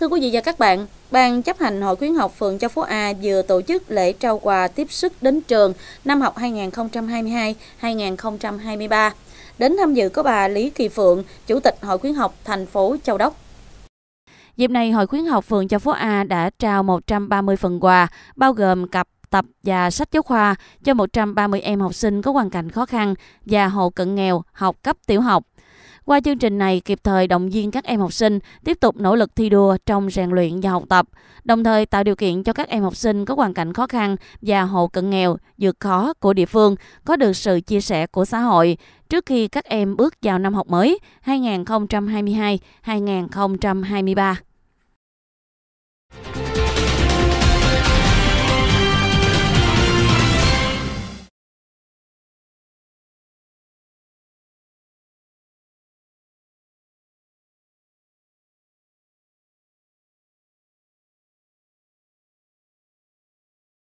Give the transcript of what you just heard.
Thưa quý vị và các bạn, Ban chấp hành Hội khuyến học phường Châu Phú A vừa tổ chức lễ trao quà tiếp sức đến trường năm học 2022-2023. Đến tham dự có bà Lý Kỳ Phượng, Chủ tịch Hội khuyến học thành phố Châu Đốc. Dịp này, Hội khuyến học phường Châu Phú A đã trao 130 phần quà, bao gồm cặp tập và sách giáo khoa cho 130 em học sinh có hoàn cảnh khó khăn và hộ cận nghèo học cấp tiểu học. Qua chương trình này kịp thời động viên các em học sinh tiếp tục nỗ lực thi đua trong rèn luyện và học tập, đồng thời tạo điều kiện cho các em học sinh có hoàn cảnh khó khăn và hộ cận nghèo, vượt khó của địa phương có được sự chia sẻ của xã hội trước khi các em bước vào năm học mới 2022-2023.